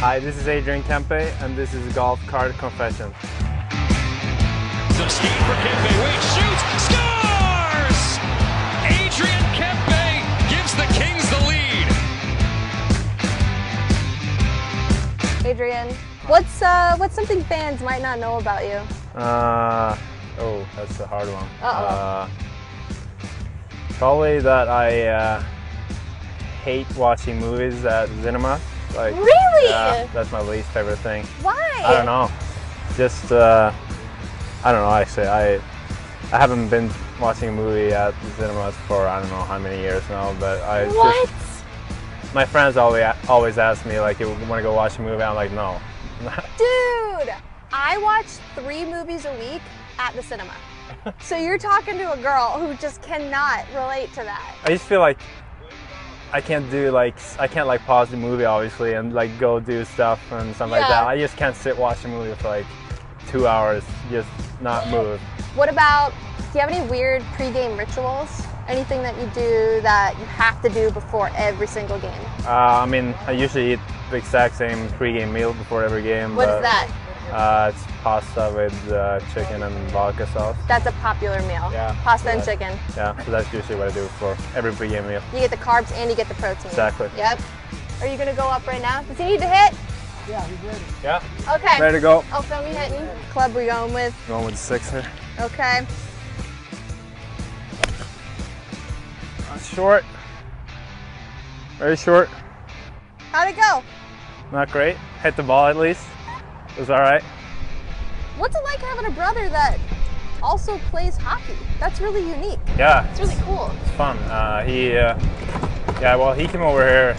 Hi, this is Adrian Kempe, and this is Golf Cart Confessions. Some speed for Kempe. Wade shoots, scores! Adrian Kempe gives the Kings the lead. Adrian, what's uh, what's something fans might not know about you? Uh, oh, that's a hard one. Uh-oh. Uh, probably that I uh, hate watching movies at cinema. Like, Really? Yeah, that's my least favorite thing. Why? I don't know. Just, uh, I don't know. Actually, I I haven't been watching a movie at the cinemas for I don't know how many years now. But I What? just my friends always always ask me like, "You want to go watch a movie?" I'm like, "No." Dude, I watch three movies a week at the cinema. so you're talking to a girl who just cannot relate to that. I just feel like I can't do like I can't like pause the movie obviously and like go do stuff and stuff like that. I just can't sit watch a movie for like two hours, just not move. What about, do you have any weird pregame rituals? Anything that you do that you have to do before every single game? Uh, I mean, I usually eat the exact same pregame meal before every game. What is that? Uh, it's pasta with uh, chicken and vodka sauce. That's a popular meal. Yeah. Pasta and chicken. Yeah, so that's usually what I do for every pregame meal. You get the carbs and you get the protein. Exactly. Yep. Are you gonna go up right now? Does he need to hit? Yeah, he's ready. Yeah. Okay. ready to go. I'll film you hitting. Club we going with? Going with six here. Okay. Short. Very short. How'd it go? Not great. Hit the ball at least. It was all right. What's it like having a brother that also plays hockey? That's really unique. Yeah, It's really cool. It's fun. Uh, he, uh, yeah, well, he came over here.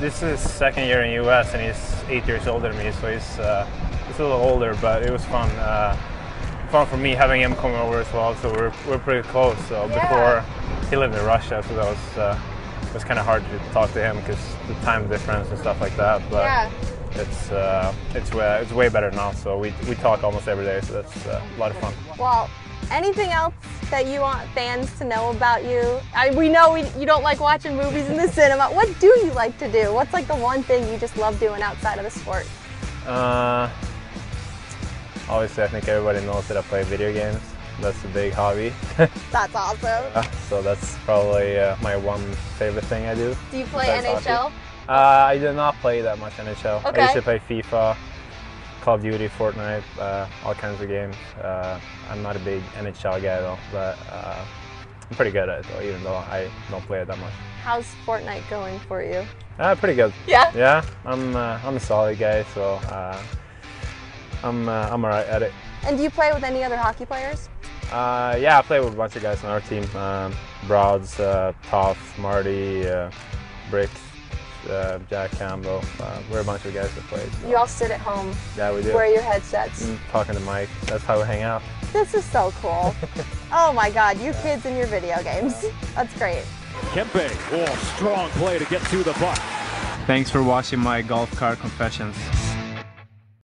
This is his second year in U.S. and he's eight years older than me, so he's uh, he's a little older. But it was fun. Uh, fun for me having him come over as well. So we're, we're pretty close. So Yeah. before he lived in Russia, so that was uh, it was kind of hard to talk to him because the time difference and stuff like that. But Yeah. It's uh, it's way, it's way better now. So we we talk almost every day. So that's uh, a lot of fun. Well, anything else that you want fans to know about you? I, we know we, you don't like watching movies in the cinema. What do you like to do? What's like the one thing you just love doing outside of the sport? Uh, obviously, I think everybody knows that I play video games. That's a big hobby. That's awesome. so that's probably uh, my one favorite thing I do. Do you play NHL? hockey. Uh, I do not play that much NHL. Okay. I to play FIFA, Call of Duty, Fortnite, uh, all kinds of games. Uh, I'm not a big NHL guy though, but uh, I'm pretty good at it though, even though I don't play it that much. How's Fortnite going for you? Uh, pretty good. Yeah. Yeah, I'm uh, I'm a solid guy, so uh, I'm uh, I'm alright at it. And do you play with any other hockey players? Uh, yeah, I play with a bunch of guys on our team. Um, Broads, uh, Toff, Marty, uh, Bricks, uh, Jack Campbell. Uh, we're a bunch of guys that play. so- You all sit at home, yeah, we do. wear your headsets. Mm, Talking to Mike. That's how we hang out. This is so cool. oh my God, you kids and your video games. That's great. Kempe, oh, strong play to get to the puck. Thanks for watching my golf cart confessions.